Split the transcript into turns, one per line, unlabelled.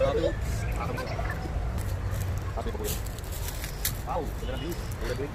Wow, ganda ng view. Ganda.